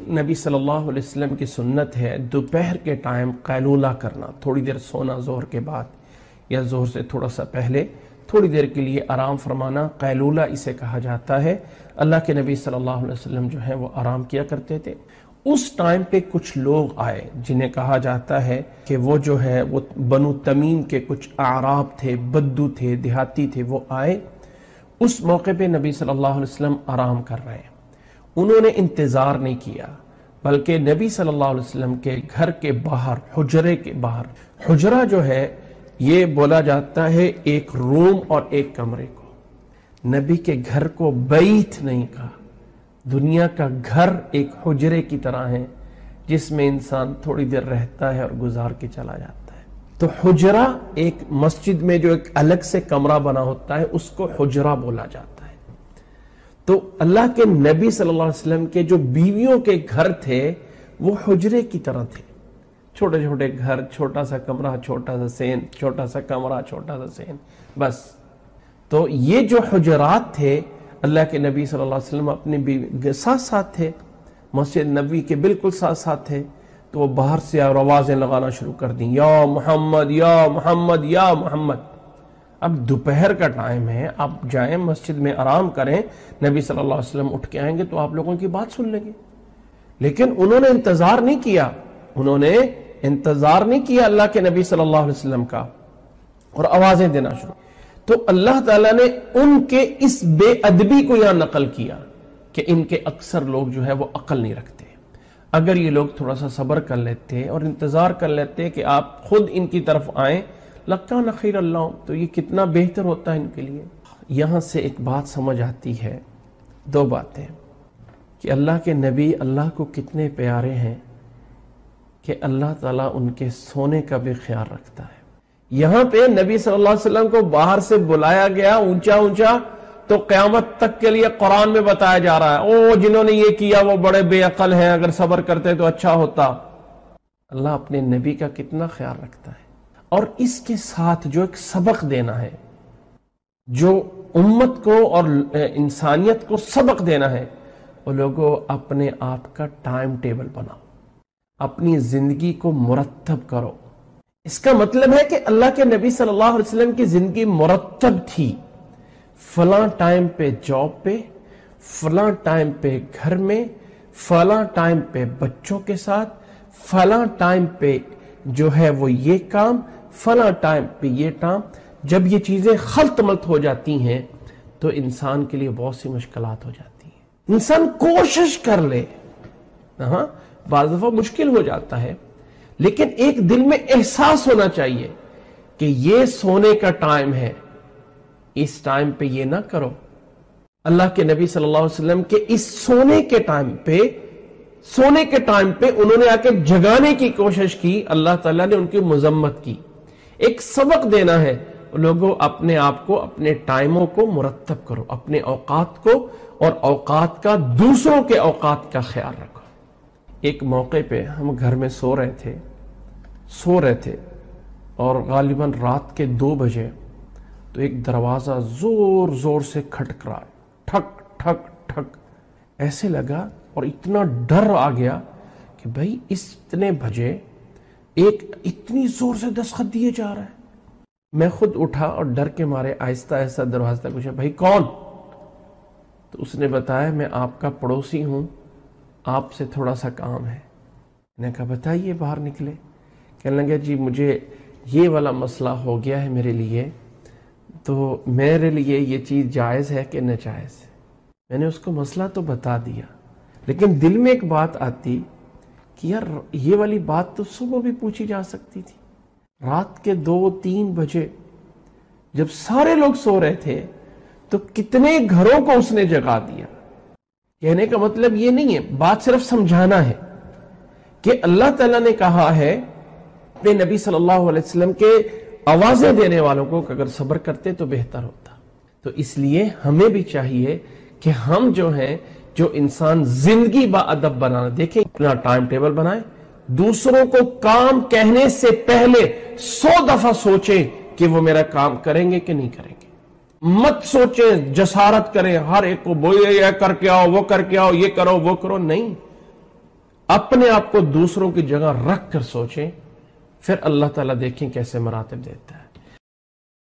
नबी सल्लल्लाहु अलैहि वसल्लम की सुन्नत है, दोपहर के टाइम कैलूला करना, थोड़ी देर सोना जोहर के बाद, या जोहर से थोड़ा सा पहले, थोड़ी देर के लिए आराम फरमाना, कैलूला इसे कहा जाता है। अल्लाह के नबी सल्लल्लाहु अलैहि वसल्लम जो है वो आराम किया करते थे। उस टाइम पे कुछ लोग आए, जिन्हें कहा जाता है कि वो जो है, वो बनु तमीम के कुछ आराब थे, बद्दू थे, देहाती थे, वो आए। उस मौके पे नबी सल्लल्लाहु अलैहि वसल्लम आराम कर रहे हैं। उन्होंने इंतज़ार नहीं किया, बल्कि नबी सल्लल्लाहु अलैहि वसल्लम के घर के बाहर, हुजरे के बाहर, हुजरा जो है, ये बोला जाता है एक रूम और एक कमरे को। नबी के घर को बैत नहीं कहा। दुनिया का घर एक हुजरे की तरह है, जिसमें इंसान थोड़ी देर रहता है और गुजार के चला जाता है। तो हुजरा एक मस्जिद में जो एक अलग से कमरा बना होता है, उसको हुजरा बोला जाता है। तो अल्लाह के नबी सल्लल्लाहु अलैहि वसल्लम के जो बीवियों के घर थे, वो हुजरे की तरह थे। छोटे छोटे घर छोटा सा कमरा छोटा सा सेन छोटा सा कमरा छोटा सा सेन, बस। तो ये जो हुजरात थे, अल्लाह के नबी सल्लल्लाहु अलैहि वसल्लम अपने बीवी साथ साथ थे, मस्जिद नबी के बिल्कुल साथ साथ थे तो वो बाहर से आवाज़ें लगाना शुरू कर दी, या मोहम्मद या मोहम्मद या मोहम्मद। अब दोपहर का टाइम है, आप जाएँ मस्जिद में, आराम करें, नबी सल्लल्लाहु अलैहि वसल्लम उठ के आएँगे तो आप लोगों की बात सुन लेंगे। लेकिन उन्होंने इंतज़ार नहीं किया। उन्होंने इंतज़ार नहीं किया अल्लाह के नबी सल्लल्लाहु अलैहि वसल्लम का और आवाज़ें देना शुरू। तो अल्लाह ताला ने उनके इस बेअदबी को यहाँ नकल किया कि इनके अक्सर लोग जो है वो अकल नहीं रखते। अगर ये लोग थोड़ा सा सब्र कर लेते और इंतज़ार कर लेते कि आप खुद इनकी तरफ़ आए लक्का नखीर अल्लाह तो ये कितना बेहतर होता है इनके लिए। यहाँ से एक बात समझ आती है, दो बातें। कि अल्लाह के नबी अल्लाह को कितने प्यारे हैं कि अल्लाह ताला उनके सोने का भी ख्याल रखता है। यहाँ पे नबी सल्लल्लाहु अलैहि वसल्लम को बाहर से बुलाया गया ऊँचा ऊँचा तो क्यामत तक के लिए कुरान में बताया जा रहा है, ओ, जिन्होंने ये किया, वो बड़े बेअकल हैं, अगर सबर करते तो अच्छा होता। अल्लाह अपने नबी का कितना ख्याल रखता है। और इसके साथ जो एक सबक देना है, जो उम्मत को और इंसानियत को सबक देना है, वो लोगों अपने आप का टाइम टेबल बनाओ। अपनी ज़िंदगी को मुरतब करो। इसका मतलब है कि अल्लाह के नबी सल्लल्लाहु अलैहि वसल्लम की ज़िंदगी मुरतब थी। फला टाइम पे जॉब पे, फला टाइम पे घर में, फला टाइम पे बच्चों के साथ, फला टाइम पे जो है वो ये काम फला टाइम पे ये काम, जब ये चीज़ें खलत मलत हो जाती हैं तो इंसान के लिए बहुत सी मुश्किल हो जाती है। इंसान कोशिश कर ले हाँ दफ़ा मुश्किल हो जाता है, लेकिन एक दिल में एहसास होना चाहिए कि ये सोने का टाइम है। इस टाइम पे ये ना करो। अल्लाह के नबी सल्लल्लाहु अलैहि वसल्लम के इस सोने के टाइम पे, सोने के टाइम पे उन्होंने आके जगाने की कोशिश की, अल्लाह ताला ने उनकी मजम्मत की। एक सबक देना है। लोगों, अपने आप को, अपने टाइमों को मुरतब करो, अपने औकात को, और औकात का, दूसरों के औकात का ख्याल रखो। एक मौके पे हम घर में सो रहे थे, सो रहे थे, और गालिबा रात के दो बजे तो एक दरवाज़ा ज़ोर ज़ोर से खटक रहा ठक ठक ठक। ऐसे लगा, और इतना डर आ गया कि भाई, इतने बजे एक इतनी ज़ोर से दस्तखत दिए जा रहा है। मैं खुद उठा और डर के मारे आहिस्ता आहिस्ता दरवाज़ा तक पूछा, भाई कौन? तो उसने बताया, मैं आपका पड़ोसी हूँ, आपसे थोड़ा सा काम है। मैंने कहा, बताइए, बाहर निकले। कहने लगे, जी, मुझे ये वाला मसला हो गया है मेरे लिए तो मेरे लिए ये चीज़ जायज़ है कि नजायज़ है? मैंने उसको मसला तो बता दिया, लेकिन दिल में एक बात आती कि यार, ये वाली बात तो सुबह भी पूछी जा सकती थी। रात के दो, तीन बजे जब सारे लोग सो रहे थे तो कितने घरों को उसने जगा दिया। कहने का मतलब ये नहीं है, बात सिर्फ़ समझाना है कि अल्लाह ताला ने कहा है, अपने नबी सल्लल्लाहु अलैहि वसल्लम के आवाज़ें देने वालों को अगर सब्र करते तो बेहतर होता। तो इसलिए हमें भी चाहिए कि हम जो हैं जो इंसान ज़िंदगी बाअदब बनाना देखे, अपना टाइम टेबल बनाए, दूसरों को काम कहने से पहले सौ दफ़ा सोचे कि वो मेरा काम करेंगे कि नहीं करेंगे। मत सोचे, जसारत करें, हर एक को बोले, ये करके आओ, वो करके आओ, ये करो, वो करो, नहीं। अपने आप को दूसरों की जगह रख कर सोचें, फिर अल्लाह ताला देखें कैसे मरातब देता है।